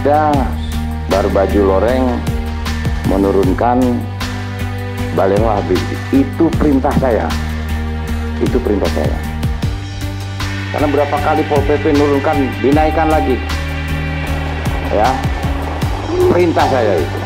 Dah, baru baju Loreng menurunkan Balero Habib. Itu perintah saya. Itu perintah saya. Karena berapa kali Pol PP menurunkan, dinaikkan lagi. Ya, perintah saya itu.